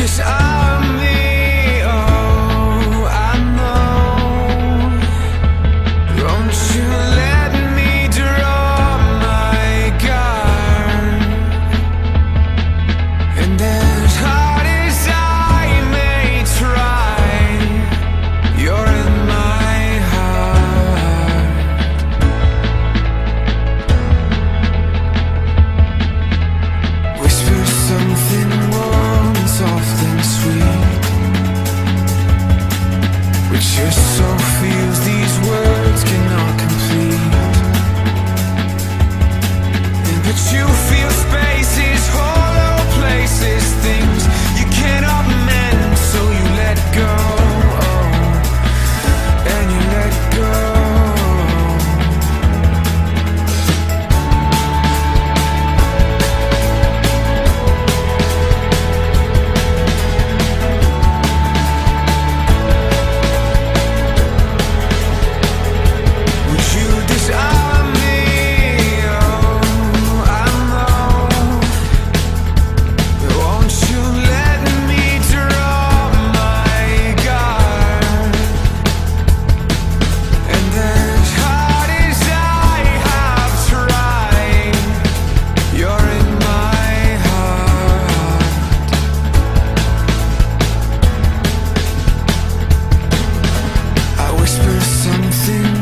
Dus aan. dancing.